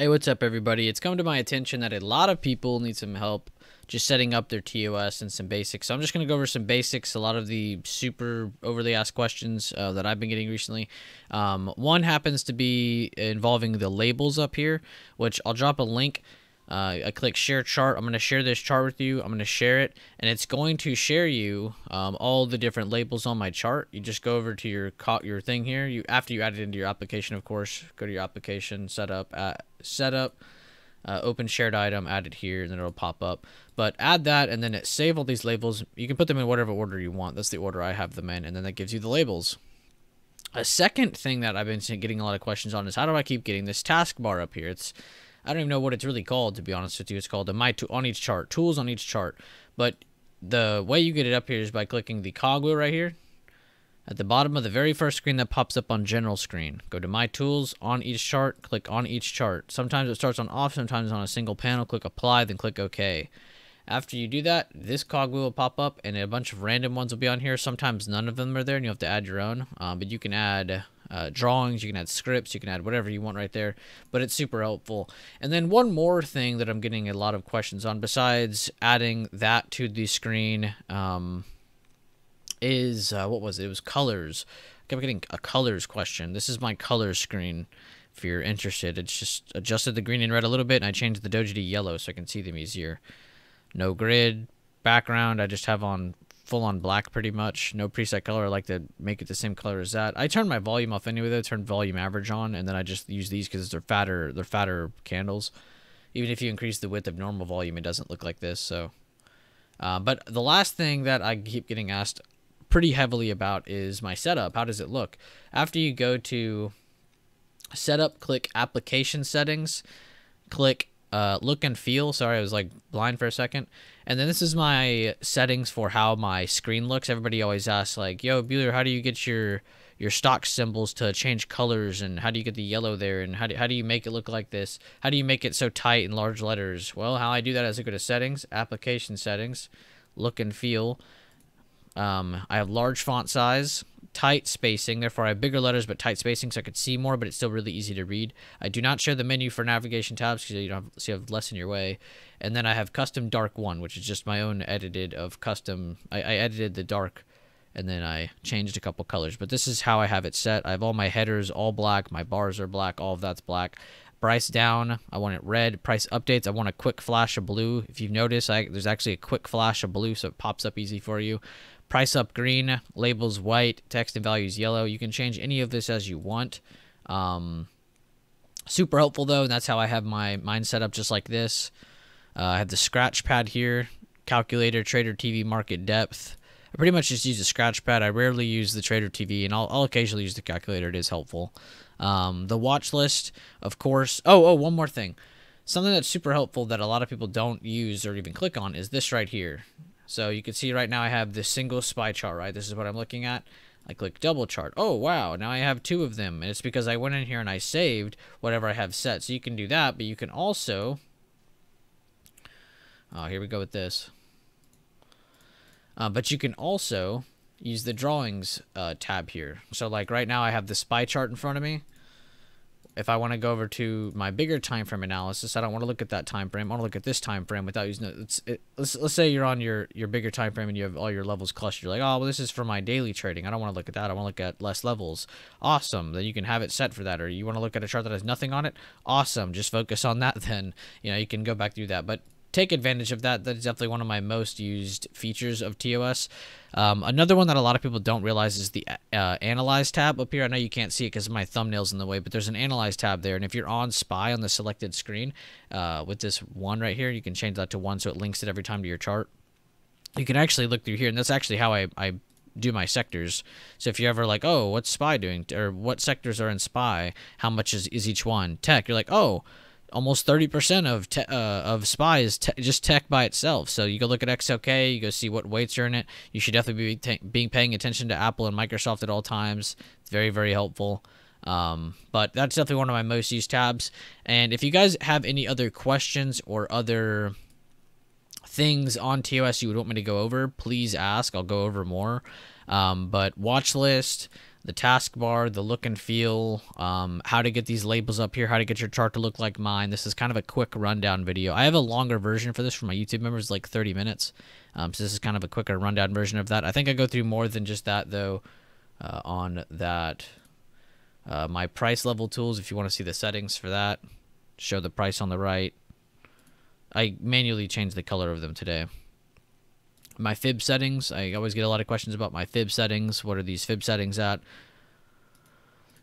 Hey, what's up, everybody? It's come to my attention that a lot of people need some help just setting up their TOS and some basics. So I'm just going to go over some basics, a lot of the super overly asked questions uh, that I've been getting recently. Um, one happens to be involving the labels up here, which I'll drop a link uh, I click share chart. I'm going to share this chart with you. I'm going to share it, and it's going to share you um, all the different labels on my chart. You just go over to your your thing here. You after you add it into your application, of course, go to your application, setup, at setup, uh, open shared item, add it here, and then it'll pop up. But add that, and then it save all these labels. You can put them in whatever order you want. That's the order I have them in, and then that gives you the labels. A second thing that I've been getting a lot of questions on is how do I keep getting this taskbar up here? It's I don't even know what it's really called, to be honest with you. It's called the My to on each chart, tools on each chart. But the way you get it up here is by clicking the cogwheel right here. At the bottom of the very first screen that pops up on general screen, go to My Tools, on each chart, click on each chart. Sometimes it starts on off, sometimes on a single panel, click Apply, then click OK. After you do that, this cogwheel will pop up and a bunch of random ones will be on here. Sometimes none of them are there and you have to add your own. Um, but you can add uh, drawings, you can add scripts, you can add whatever you want right there, but it's super helpful. And then one more thing that I'm getting a lot of questions on, besides adding that to the screen, um, is uh, what was it? It was colors. I kept getting a colors question. This is my color screen. If you're interested, it's just adjusted the green and red a little bit, and I changed the Doji to yellow so I can see them easier. No grid background. I just have on full on black pretty much. No preset color. I like to make it the same color as that. I turn my volume off anyway. I turn volume average on, and then I just use these because they're fatter. They're fatter candles. Even if you increase the width of normal volume, it doesn't look like this. So, uh, but the last thing that I keep getting asked pretty heavily about is my setup. How does it look? After you go to setup, click application settings, click uh, look and feel. Sorry, I was like blind for a second. And then this is my settings for how my screen looks. Everybody always asks like, "Yo, Bueller, how do you get your your stock symbols to change colors and how do you get the yellow there and how do, how do you make it look like this how do you make it so tight in large letters well how i do that is i go to settings application settings look and feel um, i have large font size tight spacing. Therefore, I have bigger letters but tight spacing so I could see more, but it's still really easy to read. I do not share the menu for navigation tabs because you don't have, so you have less in your way. And then I have custom dark one, which is just my own edited of custom. I, I edited the dark and then I changed a couple colors. But this is how I have it set. I have all my headers all black. My bars are black. All of that's black. Price down, I want it red. Price updates, I want a quick flash of blue. If you've noticed, I, there's actually a quick flash of blue, so it pops up easy for you. Price up green, labels white, text and values yellow. You can change any of this as you want. Um, super helpful though, and that's how I have my mine set up just like this. Uh, I have the scratch pad here, calculator, trader TV, market depth. I pretty much just use the scratch pad. I rarely use the trader TV, and I'll, I'll occasionally use the calculator. It is helpful. Um, the watch list, of course. Oh, oh, one more thing. Something that's super helpful that a lot of people don't use or even click on is this right here. So you can see right now I have this single SPY chart, right? This is what I'm looking at. I click double chart. Oh, wow. Now I have two of them. And it's because I went in here and I saved whatever I have set. So you can do that, but you can also... Oh, here we go with this. Uh, but you can also use the drawings uh, tab here. So like right now I have the SPY chart in front of me if I want to go over to my bigger time frame analysis, I don't want to look at that time frame. I want to look at this time frame without using it. It let's, let's say you're on your, your bigger time frame and you have all your levels clustered. You're like, oh, well, this is for my daily trading. I don't want to look at that. I want to look at less levels. Awesome. Then you can have it set for that. Or you want to look at a chart that has nothing on it. Awesome. Just focus on that. Then, you know, you can go back through that. But take advantage of that. That is definitely one of my most used features of TOS. Um, another one that a lot of people don't realize is the uh, Analyze tab up here. I know you can't see it because my thumbnail's in the way, but there's an Analyze tab there. And if you're on SPY on the selected screen uh, with this one right here, you can change that to one so it links it every time to your chart. You can actually look through here, and that's actually how I, I do my sectors. So if you're ever like, oh, what's SPY doing? Or what sectors are in SPY? How much is, is each one? Tech, you're like, oh, almost 30% of te- uh, of SPY is te- just tech by itself. So you go look at XLK, you go see what weights are in it. You should definitely be being paying attention to Apple and Microsoft at all times. It's very very helpful. Um, but that's definitely one of my most used tabs. And if you guys have any other questions or other things on TOS you would want me to go over, please ask. I'll go over more. Um, but watch list, the taskbar, the look and feel, um, how to get these labels up here, how to get your chart to look like mine. This is kind of a quick rundown video. I have a longer version for this for my YouTube members, like 30 minutes. Um, so this is kind of a quicker rundown version of that. I think I go through more than just that though uh, on that. Uh, my price level tools, if you want to see the settings for that, show the price on the right. I manually changed the color of them today my fib settings. I always get a lot of questions about my fib settings. What are these fib settings at?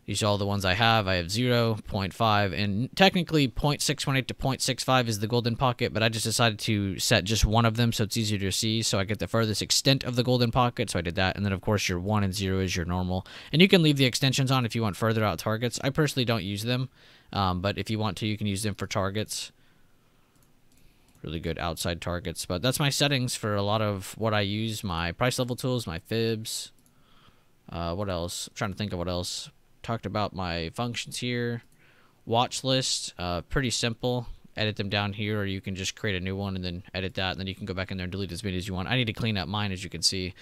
These are all the ones I have. I have 0, 0.5, and technically 0.618 to 0.65 is the golden pocket, but I just decided to set just one of them so it's easier to see, so I get the furthest extent of the golden pocket, so I did that. And then, of course, your 1 and 0 is your normal. And you can leave the extensions on if you want further out targets. I personally don't use them, um, but if you want to, you can use them for targets really good outside targets. But that's my settings for a lot of what I use. My price level tools, my fibs. Uh, what else? I'm trying to think of what else. Talked about my functions here. Watch list, uh, pretty simple. Edit them down here, or you can just create a new one and then edit that, and then you can go back in there and delete as many as you want. I need to clean up mine, as you can see.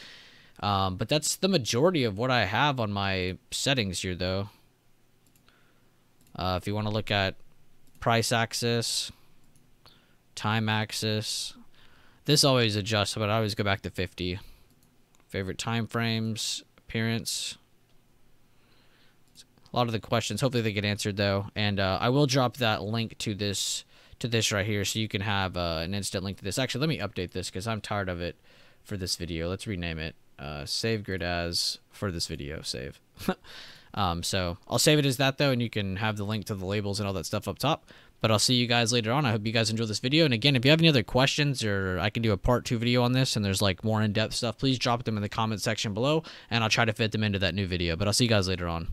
Um, but that's the majority of what I have on my settings here, though. Uh, if you want to look at price axis, time axis. This always adjusts, but I always go back to 50. Favorite time frames, appearance. A lot of the questions, hopefully they get answered though. And uh, I will drop that link to this to this right here so you can have uh, an instant link to this. Actually, let me update this because I'm tired of it for this video. Let's rename it. Uh, save grid as for this video. Save. um, so I'll save it as that though, and you can have the link to the labels and all that stuff up top. But I'll see you guys later on. I hope you guys enjoy this video. And again, if you have any other questions or I can do a part two video on this and there's like more in-depth stuff, please drop them in the comment section below and I'll try to fit them into that new video. But I'll see you guys later on.